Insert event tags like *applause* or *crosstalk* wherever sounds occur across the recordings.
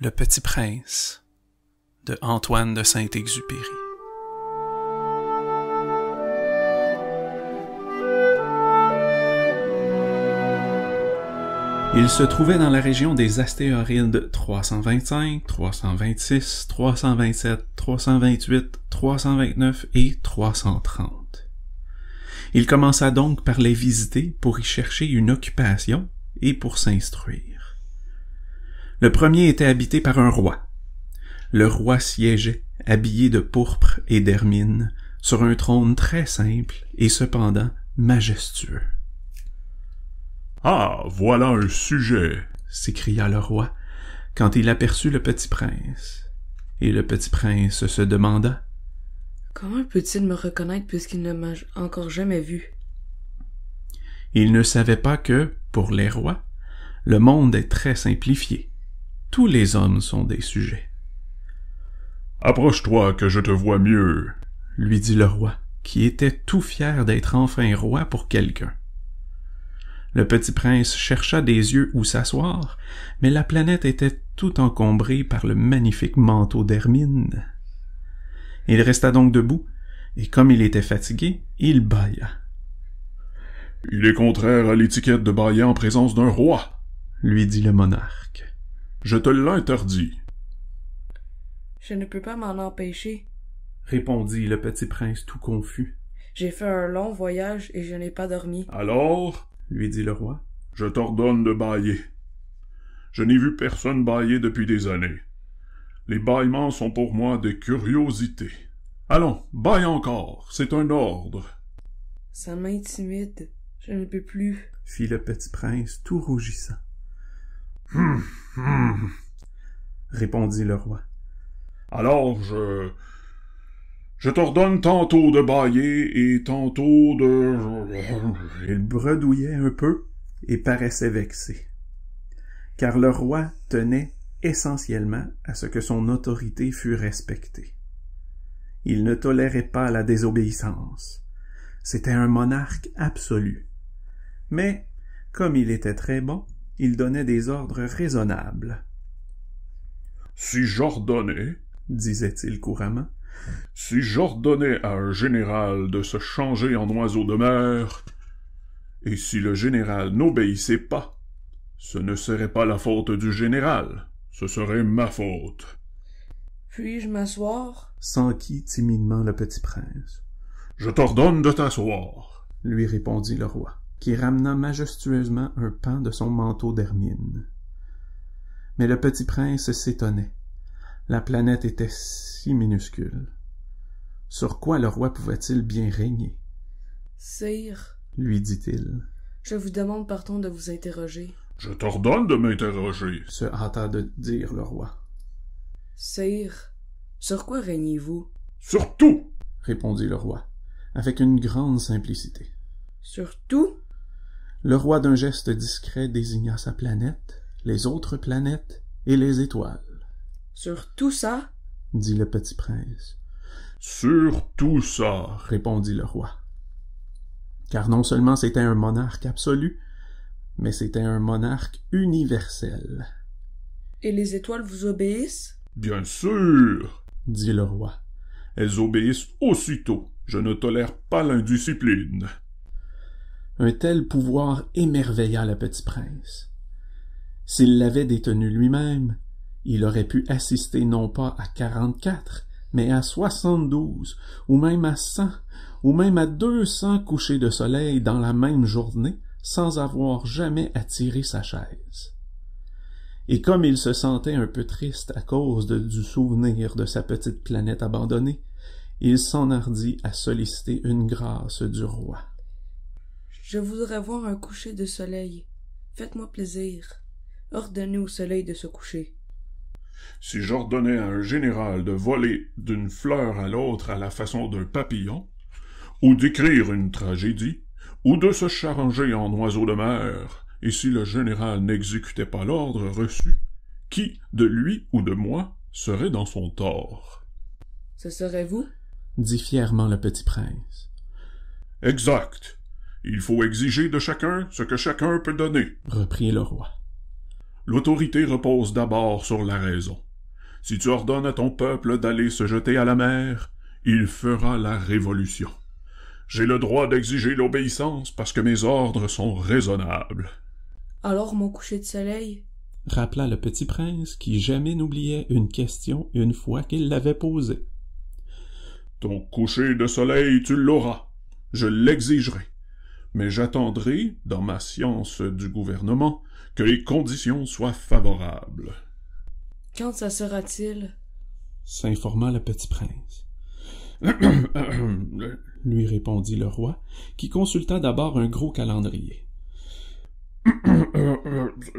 Le Petit Prince de Antoine de Saint-Exupéry. Il se trouvait dans la région des astéroïdes 325, 326, 327, 328, 329 et 330. Il commença donc par les visiter pour y chercher une occupation et pour s'instruire. Le premier était habité par un roi. Le roi siégeait, habillé de pourpre et d'hermine, sur un trône très simple et cependant majestueux. Ah, voilà un sujet, s'écria le roi, quand il aperçut le petit prince. Et le petit prince se demanda Comment peut-il me reconnaître puisqu'il ne m'a encore jamais vu? Il ne savait pas que, pour les rois, le monde est très simplifié. Tous les hommes sont des sujets. Approche-toi que je te vois mieux, lui dit le roi, qui était tout fier d'être enfin roi pour quelqu'un. Le petit prince chercha des yeux où s'asseoir, mais la planète était tout encombrée par le magnifique manteau d'hermine. Il resta donc debout, et comme il était fatigué, il bâilla. Il est contraire à l'étiquette de bailler en présence d'un roi, lui dit le monarque. Je te l'interdis. Je ne peux pas m'en empêcher, répondit le petit prince tout confus. J'ai fait un long voyage et je n'ai pas dormi. Alors, lui dit le roi, je t'ordonne de bailler. Je n'ai vu personne bailler depuis des années. Les bâillements sont pour moi des curiosités. Allons, baille encore, c'est un ordre. Ça m'intimide. Je ne peux plus, fit le petit prince tout rougissant. Hum, hum. répondit le roi. Alors je. Je t'ordonne tantôt de bailler et tantôt de. Il bredouillait un peu et paraissait vexé. Car le roi tenait essentiellement à ce que son autorité fût respectée. Il ne tolérait pas la désobéissance. C'était un monarque absolu. Mais, comme il était très bon, il donnait des ordres raisonnables. Si j'ordonnais, disait-il couramment, si j'ordonnais à un général de se changer en oiseau de mer, et si le général n'obéissait pas, ce ne serait pas la faute du général, ce serait ma faute. Puis-je m'asseoir? s'enquit timidement le petit prince. Je t'ordonne de t'asseoir, lui répondit le roi, qui ramena majestueusement un pan de son manteau d'hermine. Mais le petit prince s'étonnait. La planète était si minuscule. Sur quoi le roi pouvait-il bien régner? Sire, lui dit-il, je vous demande pardon de vous interroger. Je t'ordonne de m'interroger, se hâta de dire le roi. Sire, sur quoi régnez-vous? Sur tout, répondit le roi, avec une grande simplicité. Sur tout Le roi d'un geste discret désigna sa planète, les autres planètes et les étoiles. Sur tout ça? dit le petit prince. Sur tout ça, répondit le roi. Car non seulement c'était un monarque absolu, mais c'était un monarque universel. Et les étoiles vous obéissent? Bien sûr, dit le roi. Elles obéissent aussitôt. Je ne tolère pas l'indiscipline. Un tel pouvoir émerveilla le petit prince. S'il l'avait détenu lui-même, il aurait pu assister non pas à quarante-quatre, mais à soixante-douze, ou même à cent, ou même à deux cents couchers de soleil dans la même journée, sans avoir jamais tirer sa chaise. Et comme il se sentait un peu triste à cause du souvenir de sa petite planète abandonnée, il s'enhardit à solliciter une grâce du roi. Je voudrais voir un coucher de soleil. Faites-moi plaisir. Ordonnez au soleil de se coucher. Si j'ordonnais à un général de voler d'une fleur à l'autre à la façon d'un papillon, ou d'écrire une tragédie, ou de se charger en oiseau de mer, et si le général n'exécutait pas l'ordre reçu, qui, de lui ou de moi, serait dans son tort? Ce serait vous? dit fièrement le petit prince. Exact. Il faut exiger de chacun ce que chacun peut donner, reprit le roi. L'autorité repose d'abord sur la raison. Si tu ordonnes à ton peuple d'aller se jeter à la mer, il fera la révolution. J'ai le droit d'exiger l'obéissance parce que mes ordres sont raisonnables. Alors mon coucher de soleil? Rappela le petit prince qui jamais n'oubliait une question une fois qu'il l'avait posée. Ton coucher de soleil, tu l'auras. Je l'exigerai. Mais j'attendrai, dans ma science du gouvernement, que les conditions soient favorables. Quand ça sera-t-il? S'informa le petit prince. *coughs* lui répondit le roi, qui consulta d'abord un gros calendrier. *coughs*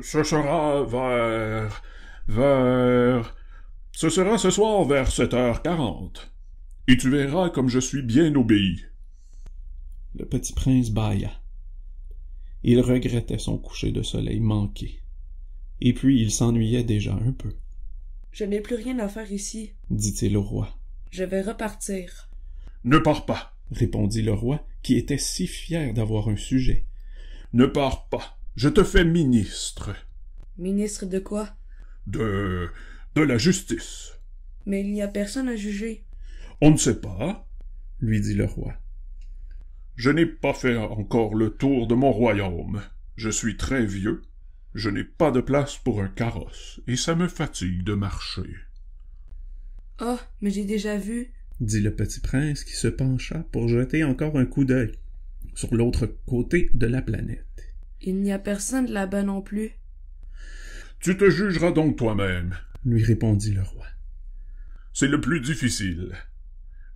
Ce sera vers. vers. Ce sera ce soir vers sept heures quarante. Et tu verras comme je suis bien obéi. Le petit prince bâilla. Il regrettait son coucher de soleil manqué. Et puis il s'ennuyait déjà un peu. Je n'ai plus rien à faire ici, dit-il au roi. Je vais repartir. Ne pars pas, répondit le roi, qui était si fier d'avoir un sujet. Ne pars pas. Je te fais ministre. Ministre de quoi? De. de la justice. Mais il n'y a personne à juger. On ne sait pas, lui dit le roi. Je n'ai pas fait encore le tour de mon royaume. Je suis très vieux. Je n'ai pas de place pour un carrosse, et ça me fatigue de marcher. Ah, mais j'ai déjà vu, dit le petit prince qui se pencha pour jeter encore un coup d'œil sur l'autre côté de la planète. Il n'y a personne là-bas non plus. Tu te jugeras donc toi-même, lui répondit le roi. C'est le plus difficile.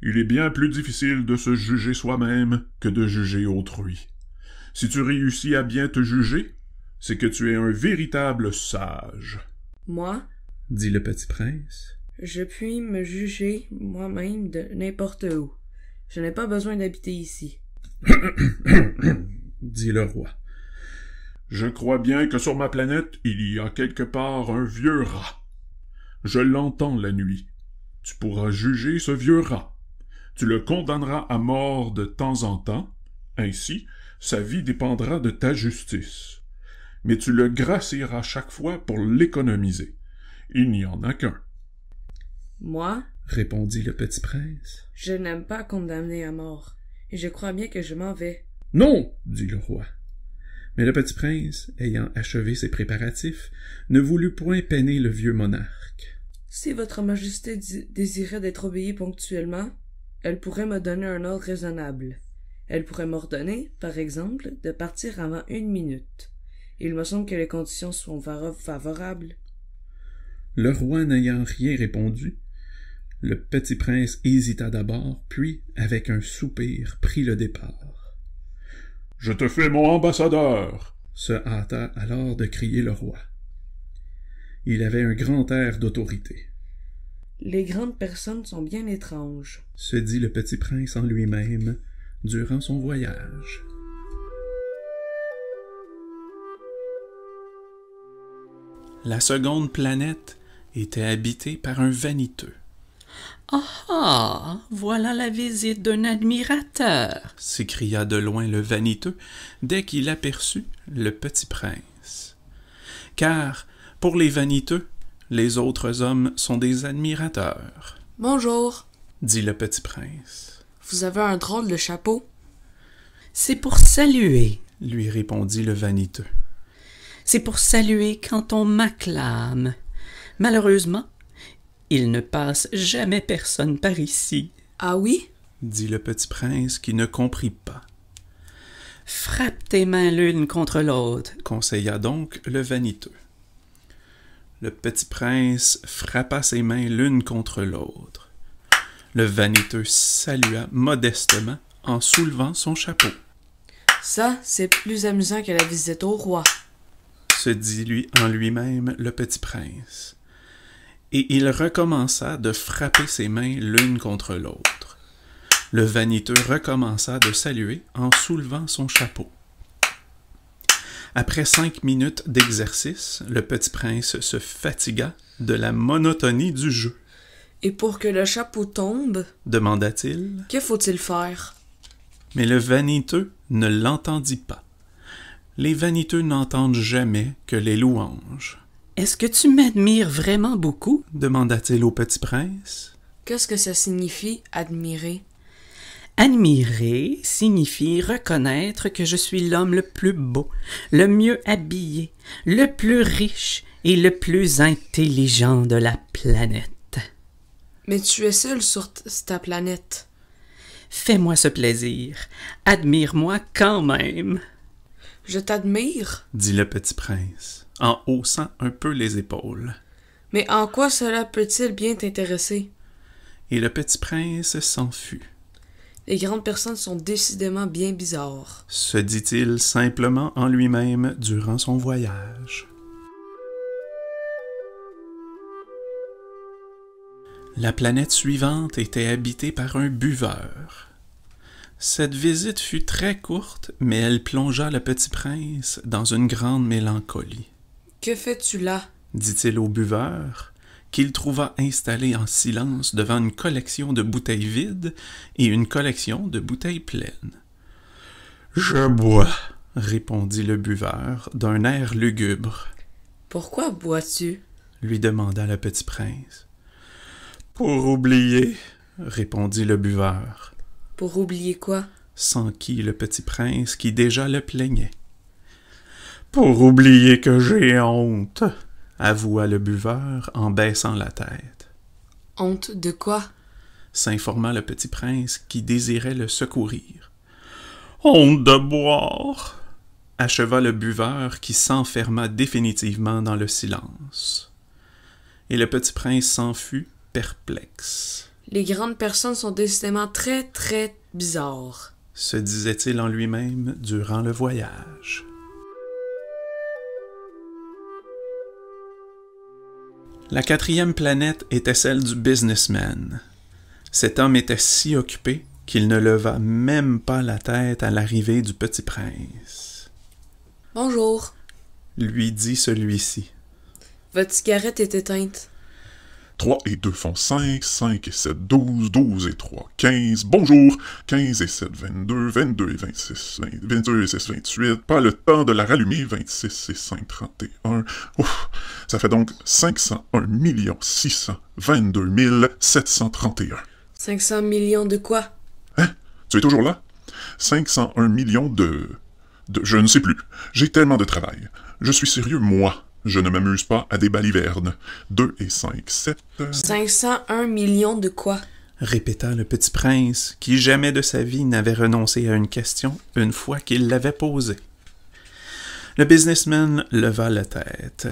Il est bien plus difficile de se juger soi-même que de juger autrui. Si tu réussis à bien te juger, c'est que tu es un véritable sage. Moi? dit le petit prince. Je puis me juger moi-même de n'importe où. Je n'ai pas besoin d'habiter ici. *coughs* dit le roi. Je crois bien que sur ma planète il y a quelque part un vieux rat. Je l'entends la nuit. Tu pourras juger ce vieux rat. Tu le condamneras à mort de temps en temps. Ainsi, sa vie dépendra de ta justice. Mais tu le gracieras chaque fois pour l'économiser. Il n'y en a qu'un. Moi? répondit le petit prince. Je n'aime pas condamner à mort, et je crois bien que je m'en vais. Non, dit le roi. Mais le petit prince, ayant achevé ses préparatifs, ne voulut point peiner le vieux monarque. Si votre majesté désirait d'être obéie ponctuellement, elle pourrait me donner un ordre raisonnable. Elle pourrait m'ordonner, par exemple, de partir avant une minute. Il me semble que les conditions sont favorables. Le roi n'ayant rien répondu, le petit prince hésita d'abord, puis, avec un soupir, prit le départ. Je te fais mon ambassadeur. se hâta alors de crier le roi. Il avait un grand air d'autorité. Les grandes personnes sont bien étranges, se dit le petit prince en lui-même durant son voyage. La seconde planète était habitée par un vaniteux. Ah ah Voilà la visite d'un admirateur s'écria de loin le vaniteux dès qu'il aperçut le petit prince. Car, pour les vaniteux, les autres hommes sont des admirateurs. Bonjour, dit le petit prince. Vous avez un drôle de chapeau. C'est pour saluer, lui répondit le vaniteux. C'est pour saluer quand on m'acclame. Malheureusement, il ne passe jamais personne par ici. Ah oui? dit le petit prince qui ne comprit pas. Frappe tes mains l'une contre l'autre, conseilla donc le vaniteux. Le petit prince frappa ses mains l'une contre l'autre. Le vaniteux salua modestement en soulevant son chapeau. Ça, c'est plus amusant que la visite au roi, se dit lui en lui-même le petit prince et il recommença de frapper ses mains l'une contre l'autre. Le vaniteux recommença de saluer en soulevant son chapeau. Après cinq minutes d'exercice, le petit prince se fatigua de la monotonie du jeu. Et pour que le chapeau tombe, demanda-t-il, que faut-il faire? Mais le vaniteux ne l'entendit pas. Les vaniteux n'entendent jamais que les louanges. Est-ce que tu m'admires vraiment beaucoup? demanda-t-il au petit prince. Qu'est-ce que ça signifie admirer? Admirer signifie reconnaître que je suis l'homme le plus beau, le mieux habillé, le plus riche et le plus intelligent de la planète. Mais tu es seul sur ta planète. Fais-moi ce plaisir. Admire-moi quand même. Je t'admire. dit le petit prince, en haussant un peu les épaules. Mais en quoi cela peut-il bien t'intéresser? Et le petit prince s'en fut, Les grandes personnes sont décidément bien bizarres. se dit-il simplement en lui-même durant son voyage. La planète suivante était habitée par un buveur. Cette visite fut très courte, mais elle plongea le petit prince dans une grande mélancolie. Que fais-tu là? Dit-il au buveur, qu'il trouva installé en silence devant une collection de bouteilles vides et une collection de bouteilles pleines. Je bois, répondit le buveur d'un air lugubre, Pourquoi bois-tu? lui demanda le petit prince. Pour oublier, répondit le buveur, Pour oublier quoi? S'enquit le petit prince qui déjà le plaignait. Pour oublier que j'ai honte, avoua le buveur en baissant la tête. Honte de quoi? S'informa le petit prince qui désirait le secourir. Honte de boire acheva le buveur qui s'enferma définitivement dans le silence. Et le petit prince s'en fut perplexe. Les grandes personnes sont décidément très très bizarres. se disait-il en lui-même durant le voyage. La quatrième planète était celle du businessman. Cet homme était si occupé qu'il ne leva même pas la tête à l'arrivée du petit prince. Bonjour. Lui dit celui-ci. Votre cigarette est éteinte. 3 et 2 font 5, 5 et 7, 12, 12 et 3, 15. Bonjour! 15 et 7, 22, 22 et 26, 20, 22 et 6, 28. Pas le temps de la rallumer, 26 et 5, 31. Ouf! Ça fait donc 501 622 731. 500 millions de quoi? Hein? Tu es toujours là? 501 millions de... de... Je ne sais plus. J'ai tellement de travail. Je suis sérieux, moi. Je ne m'amuse pas à des balivernes. 2 et 5, 7... 501 millions de quoi? Répéta le petit prince, qui jamais de sa vie n'avait renoncé à une question une fois qu'il l'avait posée. Le businessman leva la tête.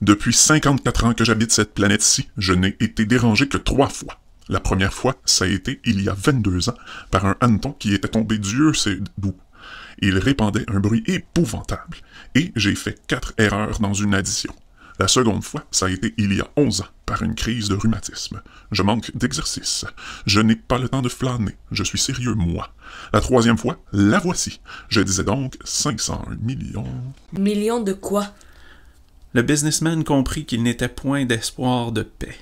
Depuis 54 ans que j'habite cette planète-ci, je n'ai été dérangé que trois fois. La première fois, ça a été il y a 22 ans, par un hanneton qui était tombé Dieu sait d'où. Il répandait un bruit épouvantable, et j'ai fait quatre erreurs dans une addition. La seconde fois, ça a été il y a 11 ans, par une crise de rhumatisme. Je manque d'exercice. Je n'ai pas le temps de flâner. Je suis sérieux, moi. La troisième fois, la voici. Je disais donc 501 millions. Millions de quoi? Le businessman comprit qu'il n'était point d'espoir de paix.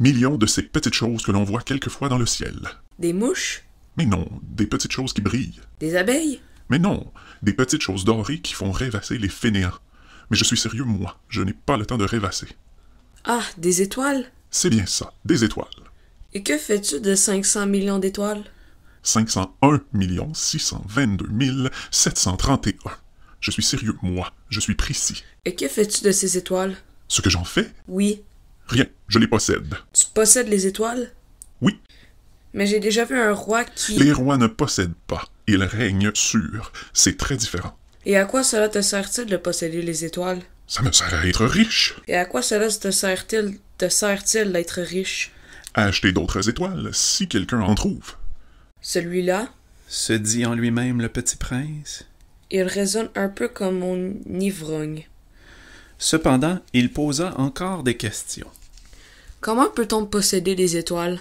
Millions de ces petites choses que l'on voit quelquefois dans le ciel. Des mouches? Mais non, des petites choses qui brillent. Des abeilles? Mais non, des petites choses dorées qui font rêvasser les fainéants. Mais je suis sérieux, moi, je n'ai pas le temps de rêvasser. Ah, des étoiles? C'est bien ça, des étoiles. Et que fais-tu de 500 millions d'étoiles? 501 622 731. Je suis sérieux, moi, je suis précis. Et que fais-tu de ces étoiles? Ce que j'en fais? Oui. Rien, je les possède. Tu possèdes les étoiles? Mais j'ai déjà vu un roi qui... les rois ne possèdent pas, ils règnent sur. C'est très différent. Et à quoi cela te sert-il de posséder les étoiles? Ça me sert à être riche, Et à quoi cela te sert-il te sert-il d'être riche? À acheter d'autres étoiles si quelqu'un en trouve. Celui-là, se dit en lui-même le petit prince. il résonne un peu comme mon ivrogne. Cependant, il posa encore des questions. Comment peut-on posséder les étoiles?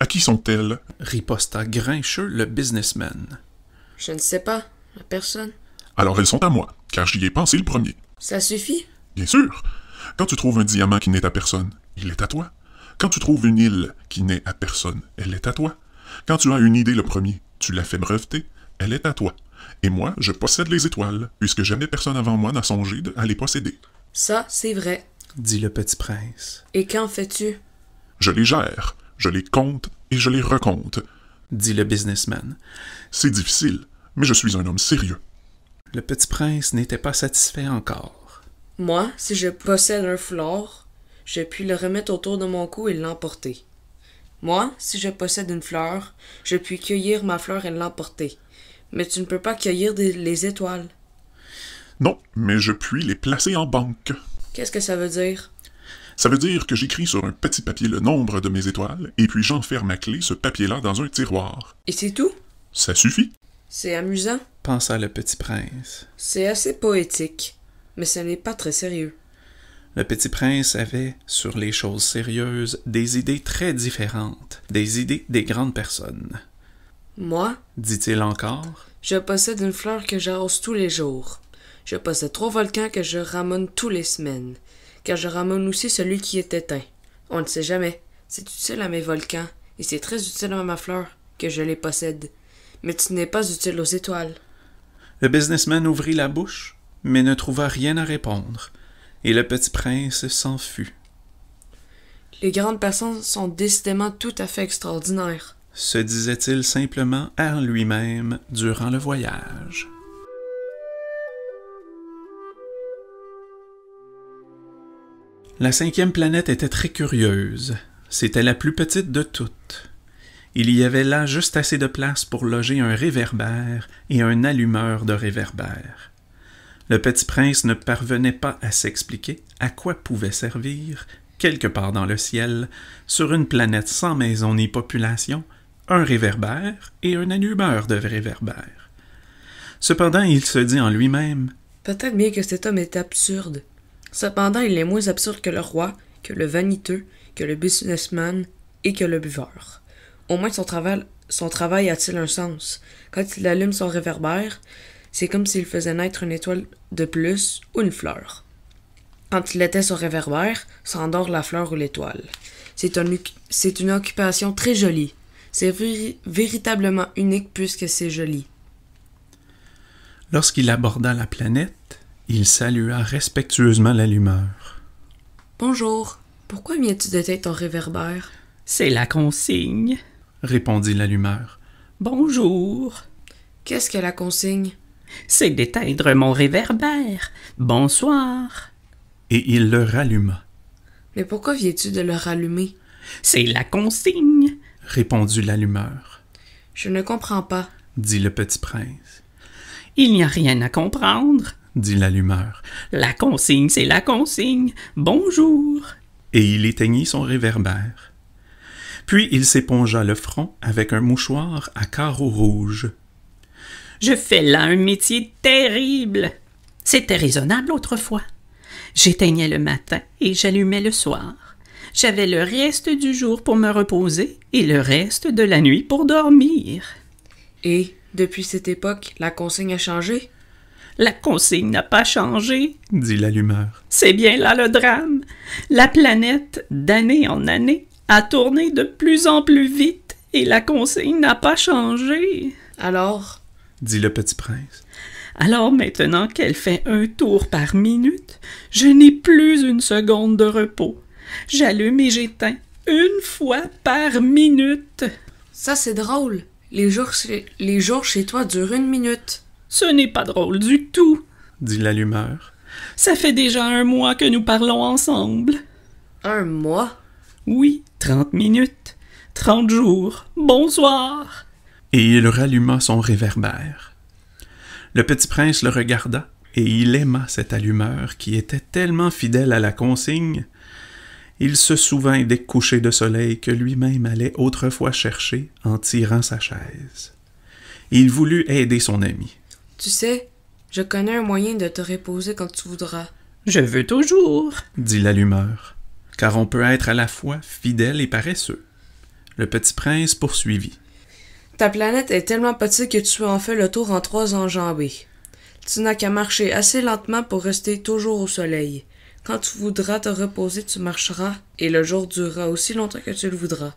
À qui sont-elles? Riposta grincheux le businessman. Je ne sais pas. À personne. Alors elles sont à moi, car j'y ai pensé le premier. Ça suffit? Bien sûr. Quand tu trouves un diamant qui n'est à personne, il est à toi. Quand tu trouves une île qui n'est à personne, elle est à toi. Quand tu as une idée le premier, tu la fais breveter, elle est à toi. Et moi, je possède les étoiles, puisque jamais personne avant moi n'a songé à les posséder. Ça, c'est vrai. dit le petit prince. Et qu'en fais-tu? Je les gère, je les compte et je les recompte. dit le businessman. C'est difficile, mais je suis un homme sérieux. Le petit prince n'était pas satisfait encore. Moi, si je possède un flore, je puis le remettre autour de mon cou et l'emporter. Moi, si je possède une fleur, je puis cueillir ma fleur et l'emporter. Mais tu ne peux pas cueillir des- les étoiles. Non, mais je puis les placer en banque. Qu'est-ce que ça veut dire? Ça veut dire que j'écris sur un petit papier le nombre de mes étoiles, et puis j'enferme à clé ce papier-là dans un tiroir. Et c'est tout? Ça suffit. C'est amusant. Pensa le petit prince. C'est assez poétique. Mais ce n'est pas très sérieux. Le petit prince avait, sur les choses sérieuses, des idées très différentes, des idées des grandes personnes. Moi, Dit-il encore. je possède une fleur que j'arrose tous les jours. Je possède trois volcans que je ramène tous les semaines. Car je ramène aussi celui qui est éteint. On ne sait jamais. C'est utile à mes volcans. Et c'est très utile à ma fleur que je les possède. Mais tu n'es pas utile aux étoiles. Le businessman ouvrit la bouche, mais ne trouva rien à répondre, et le petit prince s'en fut. Les grandes personnes sont décidément tout à fait extraordinaires. se disait-il simplement à lui-même durant le voyage. La cinquième planète était très curieuse. C'était la plus petite de toutes. Il y avait là juste assez de place pour loger un réverbère et un allumeur de réverbère. Le petit prince ne parvenait pas à s'expliquer à quoi pouvait servir, quelque part dans le ciel, sur une planète sans maison ni population, un réverbère et un allumeur de réverbère. Cependant, il se dit en lui-même Peut-être bien que cet homme est absurde. Cependant, il est moins absurde que le roi, que le vaniteux, que le businessman et que le buveur. Au moins son travail, son a-t-il un sens? Quand il allume son réverbère, c'est comme s'il faisait naître une étoile de plus ou une fleur. Quand il était sur réverbère, s'endort la fleur ou l'étoile. C'est une occupation très jolie. C'est véri- véritablement unique puisque c'est joli. Lorsqu'il aborda la planète, il salua respectueusement l'allumeur. Bonjour. Pourquoi viens-tu d'éteindre ton réverbère? C'est la consigne. répondit l'allumeur. Bonjour. Qu'est-ce que la consigne? C'est d'éteindre mon réverbère. Bonsoir. Et il le ralluma, Mais pourquoi viens-tu de le rallumer? C'est la consigne. répondit l'allumeur, Je ne comprends pas. dit le petit prince, Il n'y a rien à comprendre. Dit l'allumeur, La consigne, c'est la consigne. Bonjour. et il éteignit son réverbère. Puis il s'épongea le front avec un mouchoir à carreaux rouges. Je fais là un métier terrible. C'était raisonnable autrefois. J'éteignais le matin et j'allumais le soir. J'avais le reste du jour pour me reposer et le reste de la nuit pour dormir. Et, depuis cette époque, la consigne a changé? La consigne n'a pas changé. dit l'allumeur. C'est bien là le drame. La planète, d'année en année, a tourné de plus en plus vite et la consigne n'a pas changé. Alors, dit le petit prince. Alors maintenant qu'elle fait un tour par minute, je n'ai plus une seconde de repos. J'allume et j'éteins une fois par minute. ça c'est drôle. Les jours, chez, les jours chez toi durent une minute. Ce n'est pas drôle du tout. dit l'allumeur. Ça fait déjà un mois que nous parlons ensemble. Un mois? Oui, trente minutes, trente jours. Bonsoir. Et il ralluma son réverbère. Le petit prince le regarda, et il aima cette allumeur qui était tellement fidèle à la consigne. Il se souvint des couchers de soleil que lui-même allait autrefois chercher en tirant sa chaise. Il voulut aider son ami. Tu sais, je connais un moyen de te reposer quand tu voudras. Je veux toujours. dit l'allumeur, car on peut être à la fois fidèle et paresseux. Le petit prince poursuivit. Ta planète est tellement petite que tu en fais le tour en trois enjambées. Tu n'as qu'à marcher assez lentement pour rester toujours au soleil. Quand tu voudras te reposer, tu marcheras, et le jour durera aussi longtemps que tu le voudras.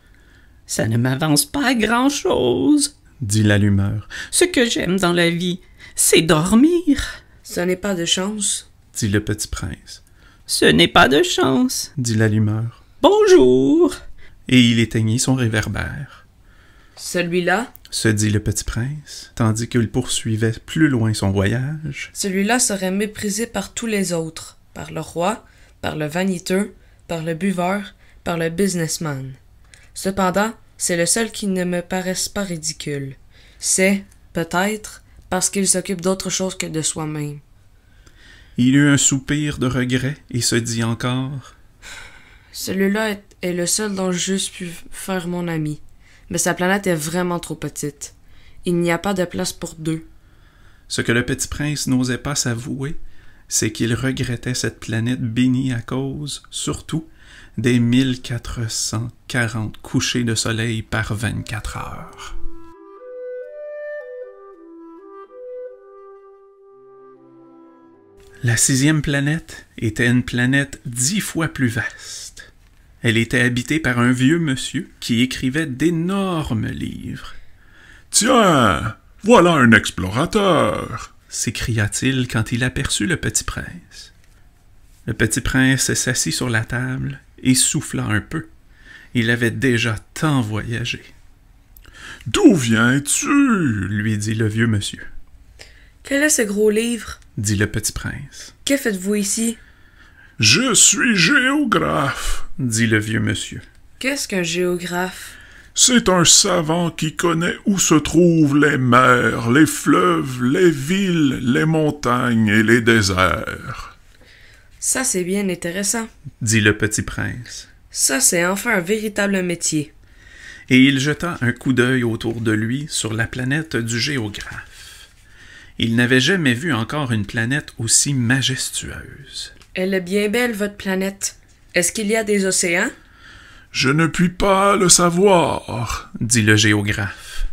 Ça ne m'avance pas à grand-chose. dit l'allumeur. Ce que j'aime dans la vie, c'est dormir. Ce n'est pas de chance. dit le petit prince. Ce n'est pas de chance. dit l'allumeur. Bonjour. Et il éteignit son réverbère. Celui-là, se dit le petit prince, tandis qu'il poursuivait plus loin son voyage. celui-là serait méprisé par tous les autres, par le roi, par le vaniteux, par le buveur, par le businessman. Cependant, c'est le seul qui ne me paraisse pas ridicule. C'est, peut-être, parce qu'il s'occupe d'autre chose que de soi-même. Il eut un soupir de regret et se dit encore Celui-là est, est le seul dont j'eusse pu faire mon ami. Mais sa planète est vraiment trop petite. Il n'y a pas de place pour deux. Ce que le petit prince n'osait pas s'avouer, c'est qu'il regrettait cette planète bénie à cause, surtout, des 1440 couchers de soleil par 24 heures. La sixième planète était une planète dix fois plus vaste. Elle était habitée par un vieux monsieur qui écrivait d'énormes livres. Tiens, voilà un explorateur. s'écria-t-il quand il aperçut le petit prince. Le petit prince s'assit sur la table et souffla un peu. Il avait déjà tant voyagé. D'où viens-tu? lui dit le vieux monsieur, Quel est ce gros livre? Dit le petit prince, Que faites-vous ici? Je suis géographe. dit le vieux monsieur. Qu'est-ce qu'un géographe? C'est un savant qui connaît où se trouvent les mers, les fleuves, les villes, les montagnes et les déserts. Ça, c'est bien intéressant. dit le petit prince. Ça, c'est enfin un véritable métier. Et il jeta un coup d'œil autour de lui sur la planète du géographe. Il n'avait jamais vu encore une planète aussi majestueuse. Elle est bien belle, votre planète. Est-ce qu'il y a des océans? Je ne puis pas le savoir. dit le géographe.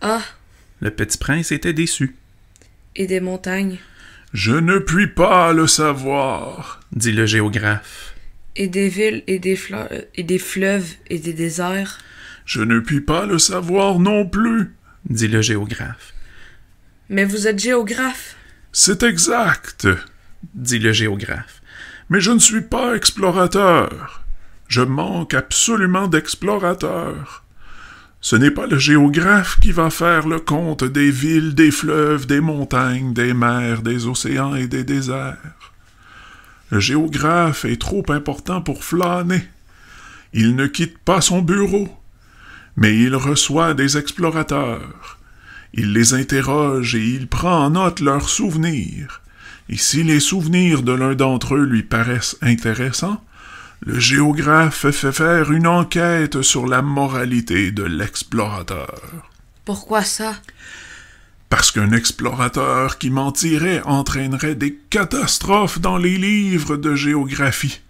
Ah, Le petit prince était déçu, et des montagnes? Je ne puis pas le savoir. dit le géographe. Et des villes, et des et des fleuves, et des déserts? Je ne puis pas le savoir non plus. dit le géographe. Mais vous êtes géographe. C'est exact. dit le géographe. Mais je ne suis pas explorateur. Je manque absolument d'explorateurs. Ce n'est pas le géographe qui va faire le compte des villes, des fleuves, des montagnes, des mers, des océans et des déserts. Le géographe est trop important pour flâner. Il ne quitte pas son bureau, mais il reçoit des explorateurs. Il les interroge et il prend en note leurs souvenirs. Et si les souvenirs de l'un d'entre eux lui paraissent intéressants, le géographe fait faire une enquête sur la moralité de l'explorateur. Pourquoi ça? Parce qu'un explorateur qui mentirait entraînerait des catastrophes dans les livres de géographie.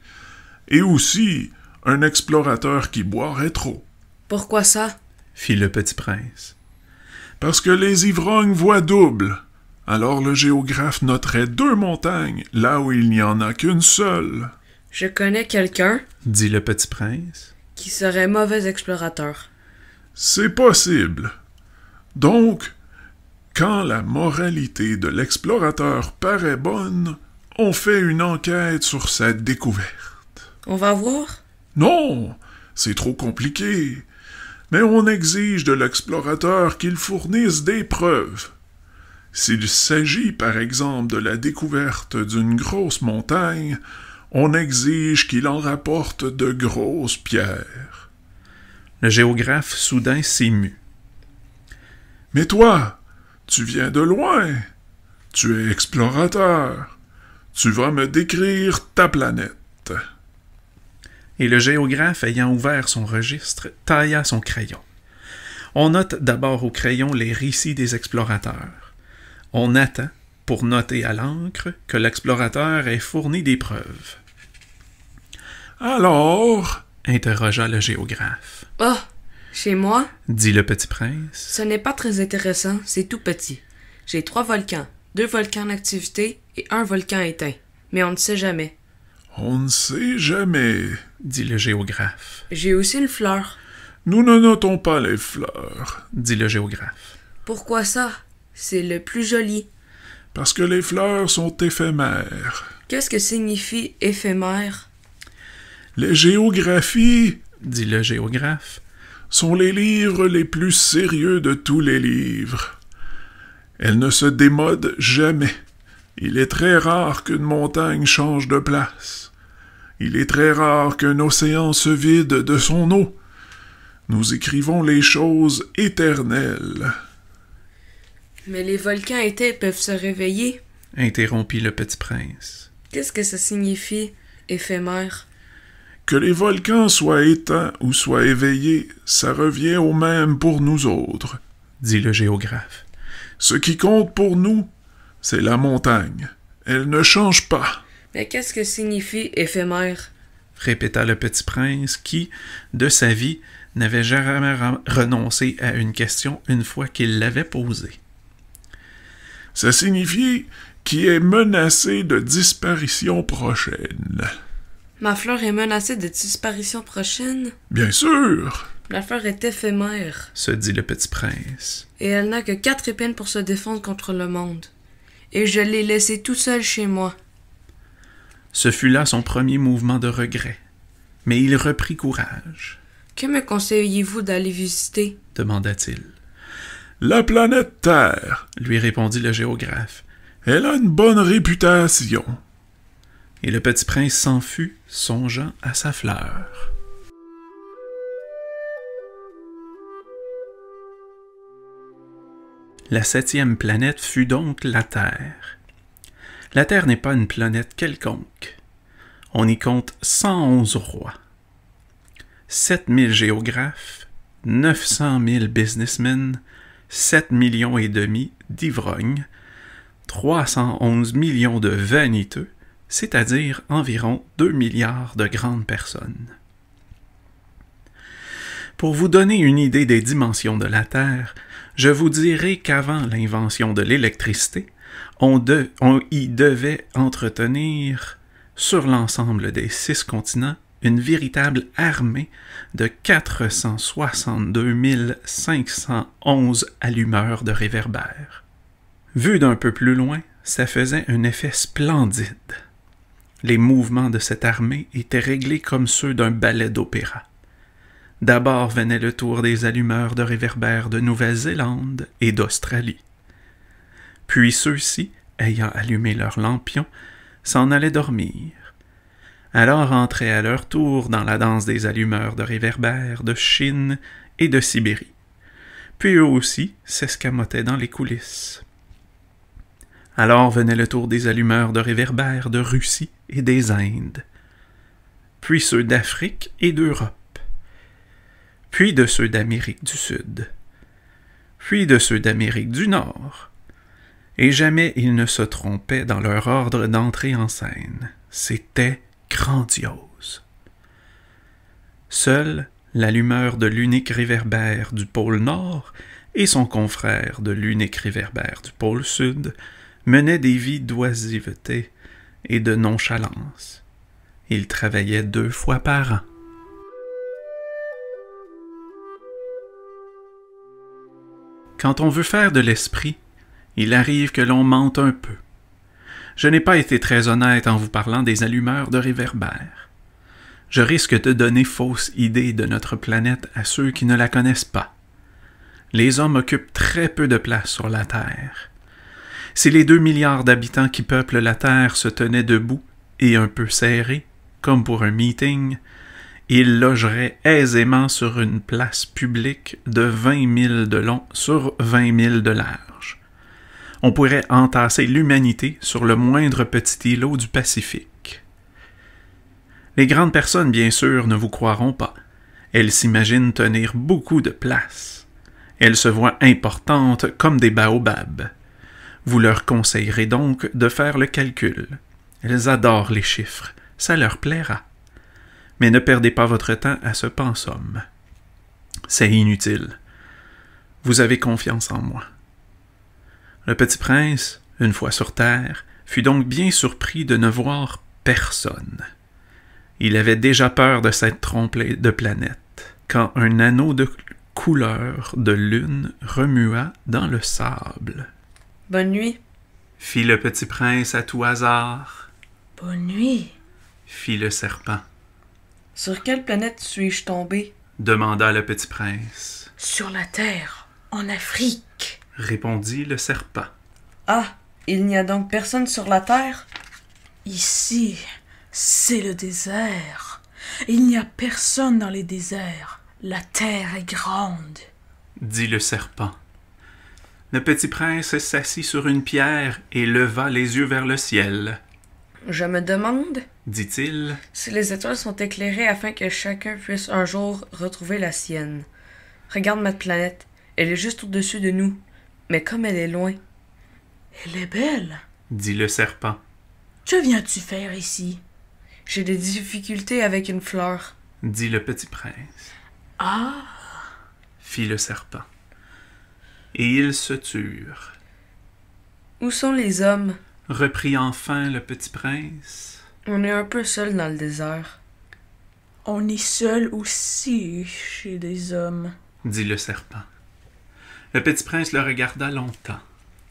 Et aussi un explorateur qui boirait trop. Pourquoi ça? fit le petit prince. Parce que les ivrognes voient double. Alors le géographe noterait deux montagnes là où il n'y en a qu'une seule. Je connais quelqu'un dit le petit prince. qui serait mauvais explorateur. C'est possible. Donc, quand la moralité de l'explorateur paraît bonne, on fait une enquête sur sa découverte. On va voir? Non, c'est trop compliqué. Mais on exige de l'explorateur qu'il fournisse des preuves. S'il s'agit, par exemple, de la découverte d'une grosse montagne, on exige qu'il en rapporte de grosses pierres. Le géographe soudain s'émut. Mais toi, tu viens de loin. Tu es explorateur. Tu vas me décrire ta planète. Et le géographe, ayant ouvert son registre, tailla son crayon. On note d'abord au crayon les récits des explorateurs. On attend, pour noter à l'encre, que l'explorateur ait fourni des preuves. Alors, interrogea le géographe. Oh, chez moi, Dit le petit prince. ce n'est pas très intéressant, c'est tout petit. J'ai trois volcans, deux volcans en activité et un volcan éteint. Mais on ne sait jamais. On ne sait jamais. dit le géographe. J'ai aussi une fleur. Nous ne notons pas les fleurs. Dit le géographe. Pourquoi ça? C'est le plus joli. Parce que les fleurs sont éphémères. Qu'est-ce que signifie éphémère? Les géographies, dit le géographe, sont les livres les plus sérieux de tous les livres. Elles ne se démodent jamais. Il est très rare qu'une montagne change de place. Il est très rare qu'un océan se vide de son eau. Nous écrivons les choses éternelles. Mais les volcans éteints peuvent se réveiller. interrompit le petit prince. Qu'est-ce que ça signifie, éphémère? Que les volcans soient éteints ou soient éveillés, ça revient au même pour nous autres. dit le géographe. Ce qui compte pour nous, c'est la montagne. Elle ne change pas. Mais qu'est-ce que signifie éphémère? répéta le petit prince qui, de sa vie, n'avait jamais renoncé à une question une fois qu'il l'avait posée. Ça signifie qui est menacé de disparition prochaine. Ma fleur est menacée de disparition prochaine? Bien sûr. La fleur est éphémère. se dit le petit prince. Et elle n'a que quatre épines pour se défendre contre le monde. Et je l'ai laissée tout seul chez moi. Ce fut là son premier mouvement de regret. Mais il reprit courage. Que me conseillez-vous d'aller visiter? demanda-t-il. La planète Terre, lui répondit le géographe. Elle a une bonne réputation. Et le petit prince s'en fut, songeant à sa fleur. La septième planète fut donc la Terre. La Terre n'est pas une planète quelconque. On y compte 111 rois, 7000 géographes, 900 000 businessmen, 7 millions et demi d'ivrognes, 311 millions de vaniteux, c'est-à-dire environ 2 milliards de grandes personnes. Pour vous donner une idée des dimensions de la Terre, je vous dirai qu'avant l'invention de l'électricité, on, y devait entretenir sur l'ensemble des six continents une véritable armée de 462 511 allumeurs de réverbères. Vu d'un peu plus loin, ça faisait un effet splendide. Les mouvements de cette armée étaient réglés comme ceux d'un ballet d'opéra. D'abord venait le tour des allumeurs de réverbères de Nouvelle-Zélande et d'Australie. Puis ceux-ci, ayant allumé leurs lampions, s'en allaient dormir. Alors entraient à leur tour dans la danse des allumeurs de réverbères de Chine et de Sibérie. Puis eux aussi s'escamotaient dans les coulisses. Alors venait le tour des allumeurs de réverbères de Russie et des Indes, puis ceux d'Afrique et d'Europe puis de ceux d'Amérique du Sud, puis de ceux d'Amérique du Nord. Et jamais ils ne se trompaient dans leur ordre d'entrée en scène. C'était grandiose. Seul l'allumeur de l'unique réverbère du pôle Nord et son confrère de l'unique réverbère du pôle Sud menaient des vies d'oisiveté et de nonchalance. Ils travaillaient deux fois par an. Quand on veut faire de l'esprit, il arrive que l'on mente un peu. Je n'ai pas été très honnête en vous parlant des allumeurs de réverbères. Je risque de donner fausse idée de notre planète à ceux qui ne la connaissent pas. Les hommes occupent très peu de place sur la Terre. Si les deux milliards d'habitants qui peuplent la Terre se tenaient debout et un peu serrés, comme pour un meeting, il logerait aisément sur une place publique de 20 000 de long sur 20 000 de large. On pourrait entasser l'humanité sur le moindre petit îlot du Pacifique. Les grandes personnes, bien sûr, ne vous croiront pas. Elles s'imaginent tenir beaucoup de place. Elles se voient importantes comme des baobabs. Vous leur conseillerez donc de faire le calcul. Elles adorent les chiffres, ça leur plaira mais ne perdez pas votre temps à ce pensum. C'est inutile. Vous avez confiance en moi. Le petit prince, une fois sur terre, fut donc bien surpris de ne voir personne. Il avait déjà peur de s'être trompé de planète, quand un anneau de couleur de lune remua dans le sable. Bonne nuit. fit le petit prince à tout hasard, Bonne nuit. fit le serpent, Sur quelle planète suis-je tombé? demanda le petit prince, Sur la terre, en Afrique. Répondit le serpent. Ah, il n'y a donc personne sur la Terre? Ici, c'est le désert. Il n'y a personne dans les déserts. La terre est grande. dit le serpent. Le petit prince s'assit sur une pierre et leva les yeux vers le ciel. Je me demande Dit-il, si les étoiles sont éclairées afin que chacun puisse un jour retrouver la sienne. Regarde ma planète. Elle est juste au-dessus de nous. Mais comme elle est loin, Elle est belle. dit le serpent. Que viens-tu faire ici? j'ai des difficultés avec une fleur. Dit le petit prince, Ah, fit le serpent. Et ils se turent. Où sont les hommes? Reprit enfin le petit prince. On est un peu seul dans le désert. on est seul aussi chez des hommes. dit le serpent. Le petit prince le regarda longtemps.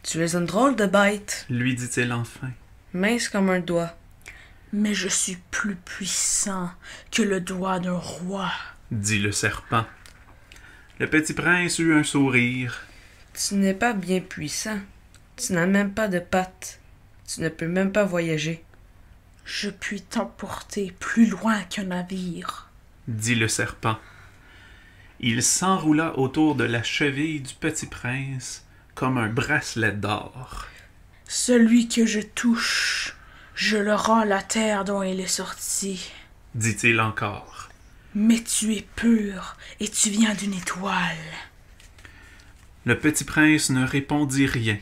Tu es une drôle de bête, Lui dit-il enfin. mince comme un doigt. Mais je suis plus puissant que le doigt d'un roi. dit le serpent. Le petit prince eut un sourire. Tu n'es pas bien puissant. Tu n'as même pas de pattes. Tu ne peux même pas voyager. Je puis t'emporter plus loin qu'un navire. dit le serpent. Il s'enroula autour de la cheville du petit prince comme un bracelet d'or. Celui que je touche, je le rends la terre dont il est sorti. dit-il encore. Mais tu es pur et tu viens d'une étoile. Le petit prince ne répondit rien.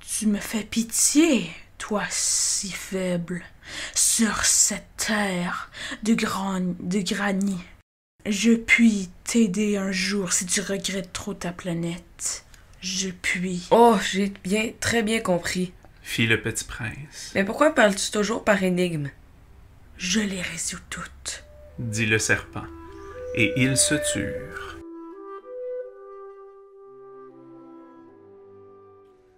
Tu me fais pitié, toi si faible, sur cette terre de, gran... de granit. Je puis t'aider un jour si tu regrettes trop ta planète. Je puis. Oh, j'ai bien, très bien compris. fit le petit prince. Mais pourquoi parles-tu toujours par énigme? Je les résous toutes. dit le serpent. Et ils se turent.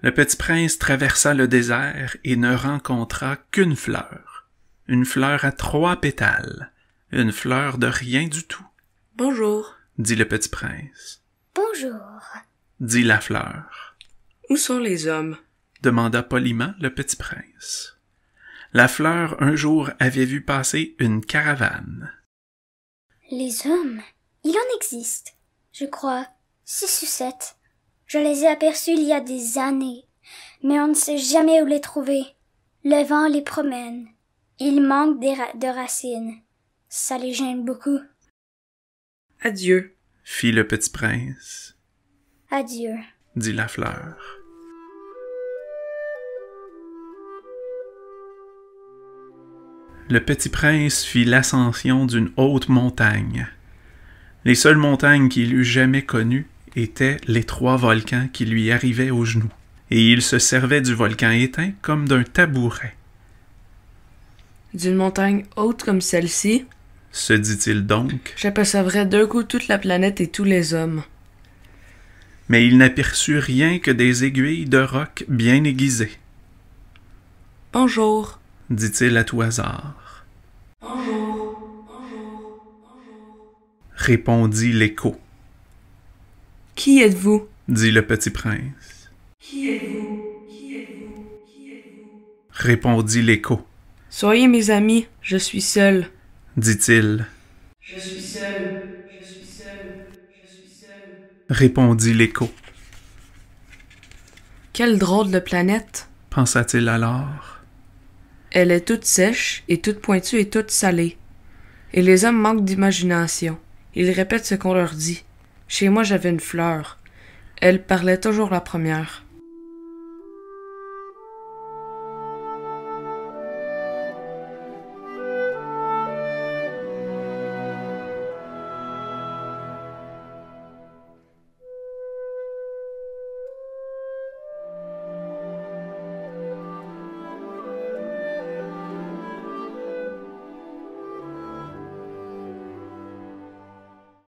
Le petit prince traversa le désert et ne rencontra qu'une fleur. Une fleur à trois pétales. Une fleur de rien du tout, Bonjour. dit le petit prince. Bonjour. Dit la fleur. Où sont les hommes? demanda poliment le petit prince. La fleur un jour avait vu passer une caravane. Les hommes, il en existe, je crois, six ou sept. Je les ai aperçus il y a des années, mais on ne sait jamais où les trouver. Le vent les promène. Ils manquent ra- de racines. Ça les gêne beaucoup. Adieu. Fit le petit prince, Adieu. dit la fleur. Le petit prince fit l'ascension d'une haute montagne. Les seules montagnes qu'il eût jamais connues étaient les trois volcans qui lui arrivaient aux genoux, et il se servait du volcan éteint comme d'un tabouret. D'une montagne haute comme celle-ci, Se dit-il donc, j'apercevrais d'un coup toute la planète et tous les hommes. mais il n'aperçut rien que des aiguilles de roc bien aiguisées, Bonjour. dit-il à tout hasard. Répondit l'écho, Qui êtes-vous? dit le petit prince. Répondit l'écho, Soyez mes amis, je suis seul. Dit-il. Je suis seul. Je suis seul. Je suis seul. Répondit l'écho, Quelle drôle de planète. pensa-t-il alors. Elle est toute sèche et toute pointue et toute salée. Et les hommes manquent d'imagination. Ils répètent ce qu'on leur dit. Chez moi, j'avais une fleur. Elle parlait toujours la première.